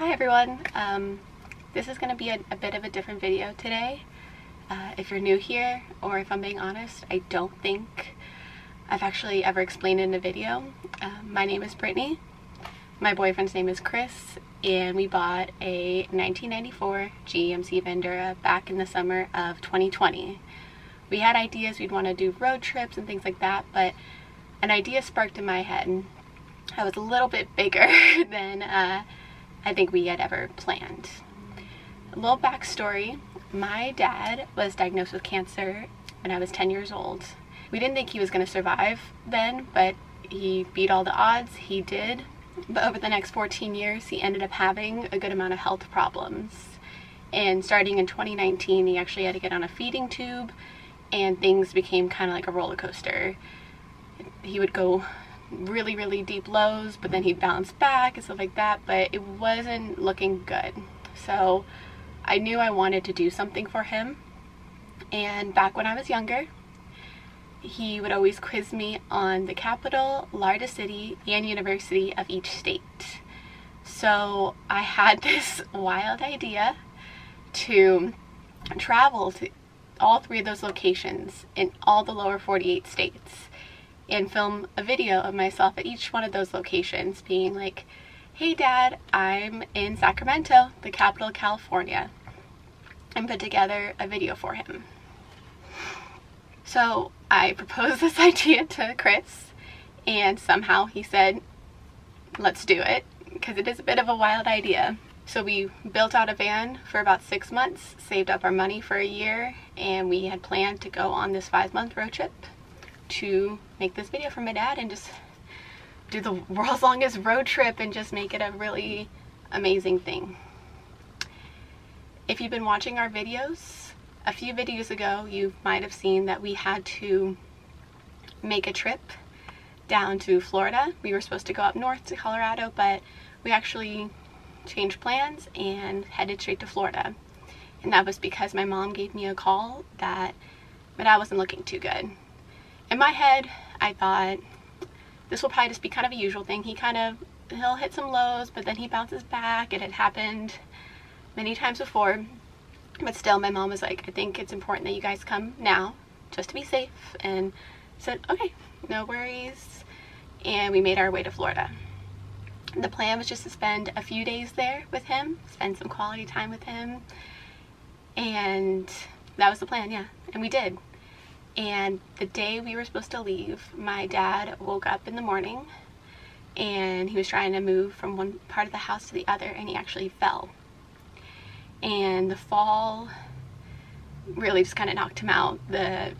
Hi everyone. Um, this is going to be a, a, bit of a different video today. Uh, if you're new here, or if I'm being honest, I don't think I've actually ever explained in a video. Uh, my name is Brittany. My boyfriend's name is Chris, and we bought a 1994 GMC Vandura back in the summer of 2020. We had ideas we'd want to do road trips and things like that, but an idea sparked in my head. And I was a little bit bigger than uh, I think we had ever planned. A little backstory my dad was diagnosed with cancer when I was 10 years old. We didn't think he was going to survive then, but he beat all the odds. He did. But over the next 14 years, he ended up having a good amount of health problems. And starting in 2019, he actually had to get on a feeding tube, and things became kind of like a roller coaster. He would go really, really deep lows, but then he bounced back and stuff like that, but it wasn't looking good. So I knew I wanted to do something for him. And back when I was younger, he would always quiz me on the capital, largest city, and university of each state. So I had this wild idea to travel to all three of those locations in all the lower 48 states and film a video of myself at each one of those locations being like, hey dad, I'm in Sacramento, the capital of California, and put together a video for him. So I proposed this idea to Chris and somehow he said, let's do it because it is a bit of a wild idea. So we built out a van for about six months, saved up our money for a year, and we had planned to go on this five month road trip to make this video for my dad and just do the world's longest road trip and just make it a really amazing thing. If you've been watching our videos, a few videos ago you might have seen that we had to make a trip down to Florida. We were supposed to go up north to Colorado, but we actually changed plans and headed straight to Florida. And that was because my mom gave me a call that my dad wasn't looking too good in my head, I thought this will probably just be kind of a usual thing. He kind of, he'll hit some lows, but then he bounces back. It had happened many times before. But still, my mom was like, I think it's important that you guys come now, just to be safe. And said, okay, no worries. And we made our way to Florida. The plan was just to spend a few days there with him, spend some quality time with him. And that was the plan, yeah. And we did. And the day we were supposed to leave, my dad woke up in the morning and he was trying to move from one part of the house to the other and he actually fell. And the fall really just kind of knocked him out. The,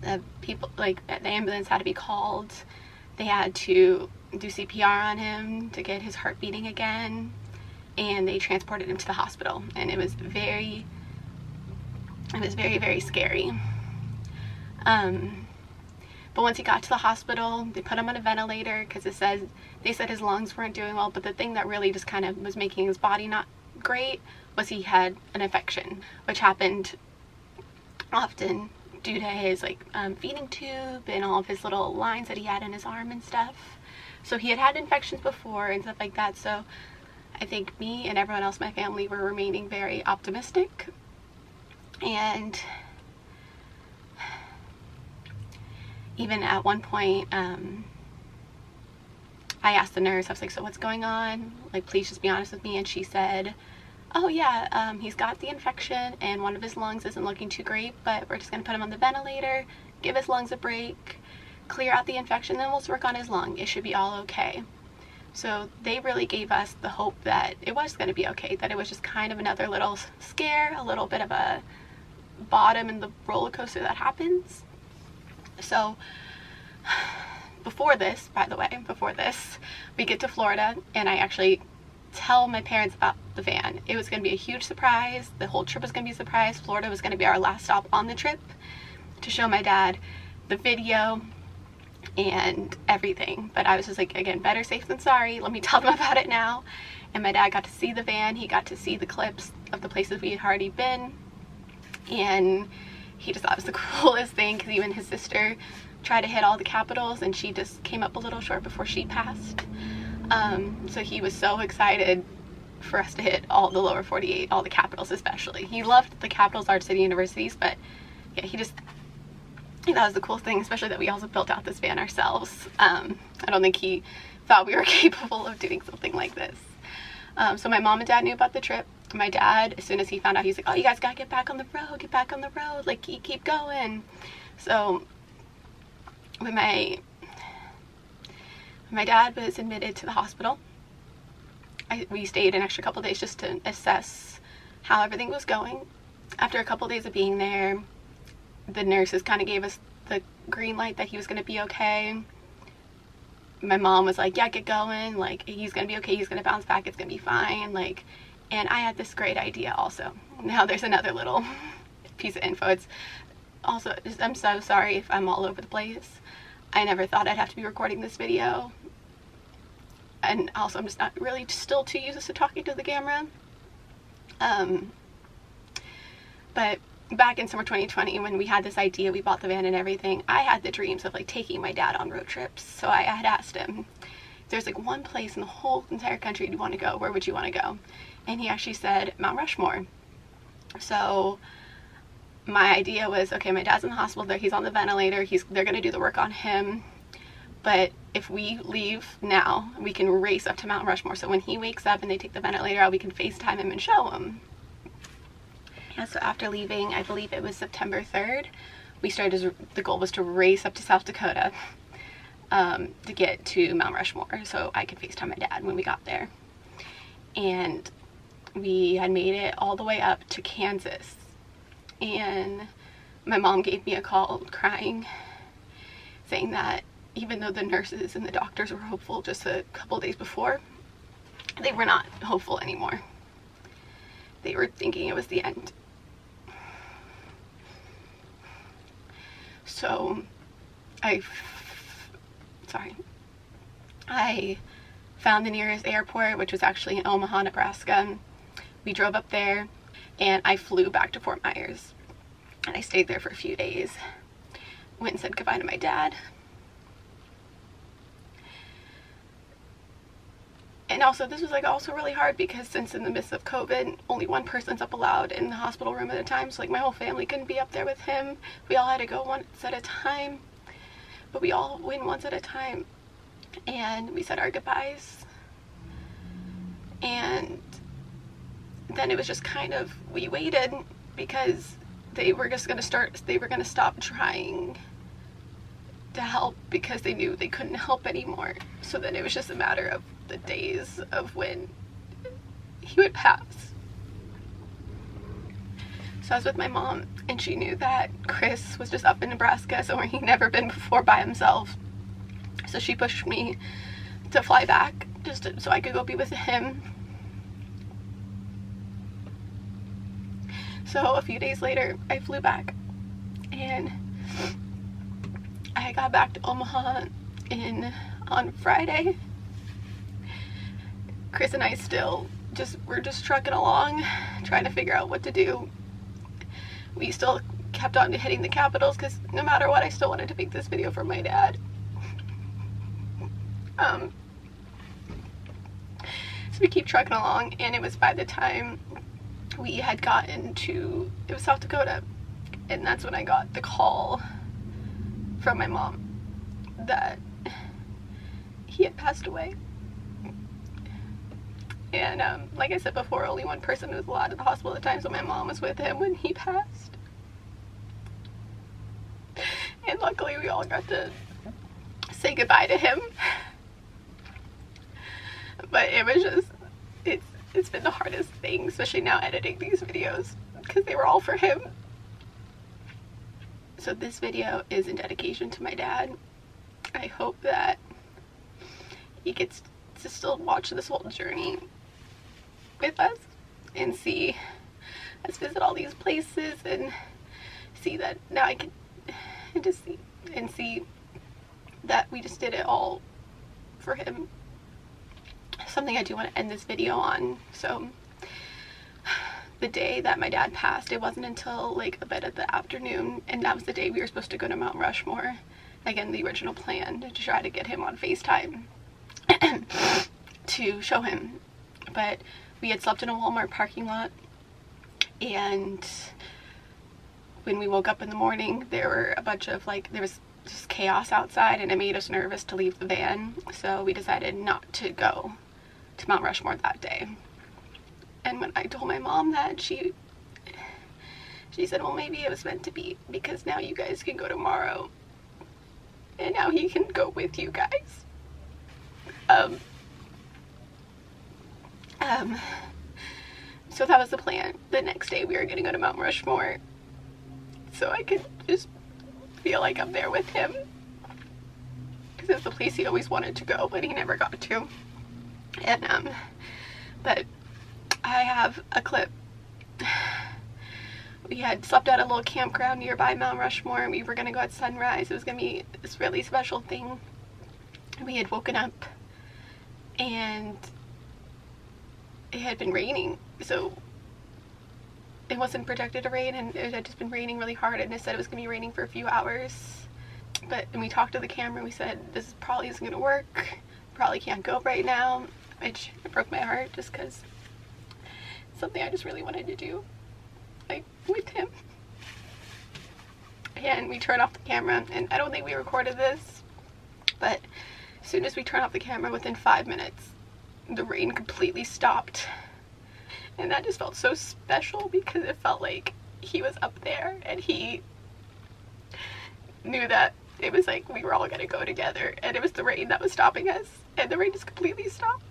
the people, like the ambulance had to be called. They had to do CPR on him to get his heart beating again. And they transported him to the hospital. And it was very, it was very, very scary. Um, but once he got to the hospital, they put him on a ventilator because it says they said his lungs weren't doing well. But the thing that really just kind of was making his body not great was he had an infection, which happened often due to his like um, feeding tube and all of his little lines that he had in his arm and stuff. So he had had infections before and stuff like that. So I think me and everyone else in my family were remaining very optimistic. And even at one point, um, I asked the nurse, I was like, so what's going on? Like, please just be honest with me. And she said, oh yeah, um, he's got the infection and one of his lungs isn't looking too great, but we're just going to put him on the ventilator, give his lungs a break, clear out the infection, then we'll work on his lung. It should be all okay. So they really gave us the hope that it was going to be okay, that it was just kind of another little scare, a little bit of a bottom in the roller coaster that happens. So before this, by the way, before this, we get to Florida and I actually tell my parents about the van. It was going to be a huge surprise. The whole trip was going to be a surprise. Florida was going to be our last stop on the trip to show my dad the video and everything. But I was just like, again, better safe than sorry. Let me tell them about it now. And my dad got to see the van. He got to see the clips of the places we had already been. And he just thought it was the coolest thing because even his sister tried to hit all the capitals and she just came up a little short before she passed. Um, so he was so excited for us to hit all the lower 48, all the capitals especially. He loved the capitals, large city universities, but yeah, he just, that was the cool thing, especially that we also built out this van ourselves. Um, I don't think he thought we were capable of doing something like this. Um, so my mom and dad knew about the trip. My dad, as soon as he found out, he's like, oh, you guys gotta get back on the road, get back on the road, like keep, keep going. So when my, when my dad was admitted to the hospital, I, we stayed an extra couple days just to assess how everything was going. After a couple days of being there, the nurses kind of gave us the green light that he was to be okay. My mom was like, yeah, get going. Like, he's to be okay. He's to bounce back. It's to be fine. Like, and I had this great idea also. Now there's another little piece of info. It's also, I'm so sorry if I'm all over the place. I never thought I'd have to be recording this video and also I'm just not really still too used to talking to the camera. Um, but back in summer 2020 when we had this idea, we bought the van and everything, I had the dreams of like taking my dad on road trips. So I had asked him, there's like one place in the whole entire country you want to go, where would you want to go? And he actually said Mount Rushmore. So my idea was, okay, my dad's in the hospital there, he's on the ventilator, he's they're gonna do the work on him. But if we leave now, we can race up to Mount Rushmore. So when he wakes up and they take the ventilator out, we can FaceTime him and show him. Yeah, so after leaving, I believe it was September 3rd, we started, the goal was to race up to South Dakota um, to get to Mount Rushmore so I could FaceTime my dad when we got there. And we had made it all the way up to Kansas. And my mom gave me a call crying, saying that even though the nurses and the doctors were hopeful just a couple days before, they were not hopeful anymore. They were thinking it was the end. So I, sorry, I found the nearest airport, which was actually in Omaha, Nebraska. We drove up there and I flew back to Fort Myers and I stayed there for a few days. Went and said goodbye to my dad, and also this was like also really hard because since in the midst of COVID, only one person's up allowed in the hospital room at a time. So like my whole family couldn't be up there with him. We all had to go once at a time, but we all went once at a time and we said our goodbyes. And then it was just kind of, we waited because they were just to start, they were to stop trying to help because they knew they couldn't help anymore. So then it was just a matter of the days of when he would pass. So I was with my mom and she knew that Chris was just up in Nebraska somewhere he'd never been before by himself. So she pushed me to fly back just to, so I could go be with him. So a few days later I flew back and I got back to Omaha in on Friday. Chris and I still just we're just trucking along, trying to figure out what to do. We still kept on hitting the capitals because no matter what, I still wanted to make this video for my dad. Um, so we keep trucking along, and it was by the time we had gotten to it was South Dakota, and that's when I got the call from my mom that he had passed away. And um, like I said before, only one person was allowed at the hospital at the time, so my mom was with him when he passed. And luckily we all got to say goodbye to him. But it was just, it's, been the hardest thing, especially now editing these videos, because they were all for him. So this video is in dedication to my dad. I hope that he gets to still watch this whole journey with us and see us visit all these places and see that now I can just see and see that we just did it all for him. Something I do want to end this video on. So the day that my dad passed, it wasn't until like a bit of the afternoon, and that was the day we were supposed to go to Mount Rushmore. Again, the original plan to try to get him on FaceTime to show him but we had slept in a Walmart parking lot and when we woke up in the morning there were a bunch of like there was just chaos outside and it made us nervous to leave the van so we decided not to go to Mount Rushmore that day and when I told my mom that she she said well maybe it was meant to be because now you guys can go tomorrow and now he can go with you guys um um so that was the plan. The next day we were gonna go to Mount Rushmore so I could just feel like I'm there with him. Because it's the place he always wanted to go but he never got to. And um, but I have a clip. We had slept at a little campground nearby Mount Rushmore and we were gonna go at sunrise. It was gonna be this really special thing. We had woken up and it had been raining so it wasn't projected to rain and it had just been raining really hard and it said it was gonna be raining for a few hours but and we talked to the camera we said this probably isn't gonna work probably can't go right now which it broke my heart just because something I just really wanted to do like with him and we turned off the camera and I don't think we recorded this but as soon as we turned off the camera within five minutes the rain completely stopped. And that just felt so special because it felt like he was up there and he knew that it was like we were all gonna go together and it was the rain that was stopping us and the rain just completely stopped.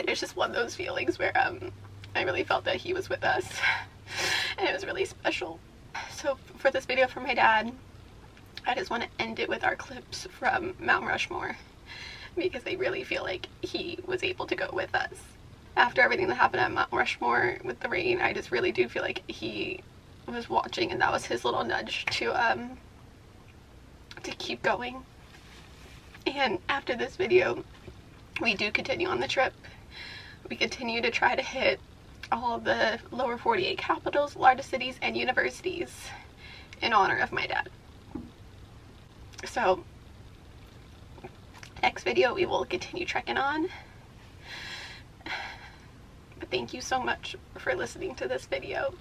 And it was just one of those feelings where um, I really felt that he was with us and it was really special. So for this video for my dad, I just want to end it with our clips from Mount Rushmore because they really feel like he was able to go with us. After everything that happened at Mount Rushmore with the rain, I just really do feel like he was watching and that was his little nudge to um to keep going. And after this video, we do continue on the trip. We continue to try to hit all the lower 48 capitals, largest cities, and universities in honor of my dad. So next video we will continue trekking on. But thank you so much for listening to this video.